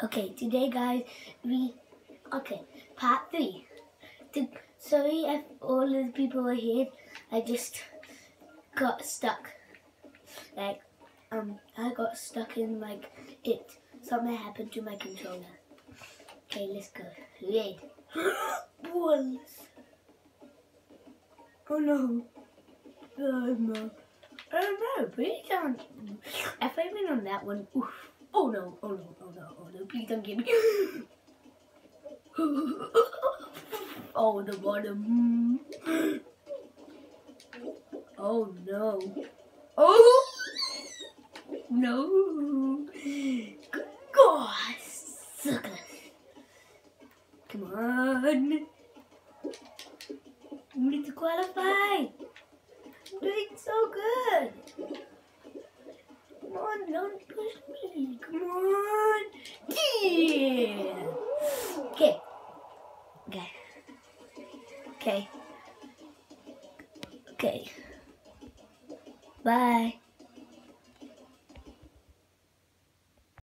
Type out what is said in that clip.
Okay, today guys, we, okay, part three. To, sorry if all the people are here, I just got stuck. Like, um, I got stuck in like it. Something happened to my controller. Okay, let's go. Red. Balls. Oh no. Oh no. Oh no, please don't. If I win on that one, oof. Oh no, oh no, oh no, oh no, please don't get me. oh, the bottom. Mm. Oh no. Oh! No. God, suckers. Come on. We need to qualify. Doing so good. Come on, don't push me. Come on. Yeah. Okay. Okay. Okay. Okay. Bye.